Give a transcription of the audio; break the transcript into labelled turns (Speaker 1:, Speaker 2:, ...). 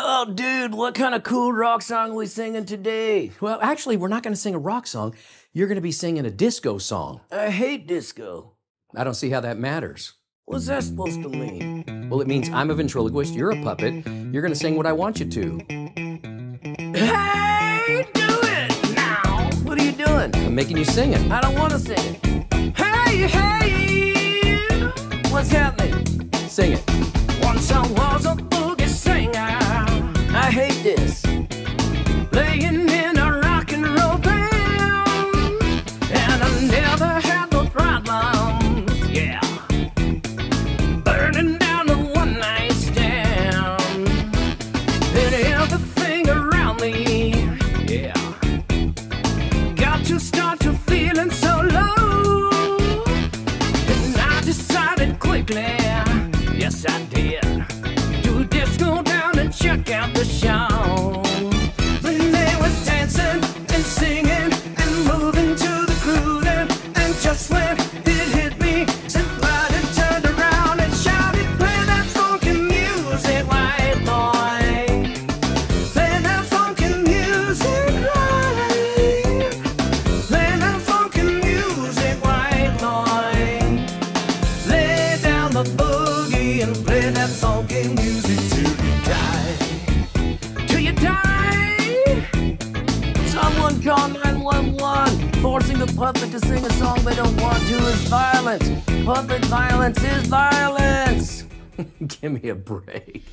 Speaker 1: Oh, dude, what kind of cool rock song are we singing today?
Speaker 2: Well, actually, we're not going to sing a rock song. You're going to be singing a disco song.
Speaker 1: I hate disco.
Speaker 2: I don't see how that matters.
Speaker 1: What's that supposed to mean?
Speaker 2: Well, it means I'm a ventriloquist, you're a puppet. You're going to sing what I want you to.
Speaker 1: Hey, do it now! What are you doing?
Speaker 2: I'm making you sing it.
Speaker 1: I don't want to sing it. Hey, hey! What's happening?
Speaker 2: Sing it.
Speaker 1: I was To start to feeling so low. I decided quickly, yes I did, to just go down and check out the show. The boogie and play that funky music till you die. Till you die. Someone call 911. Forcing the puppet to sing a song they don't want to is violence. Puppet violence is violence.
Speaker 2: Give me a break.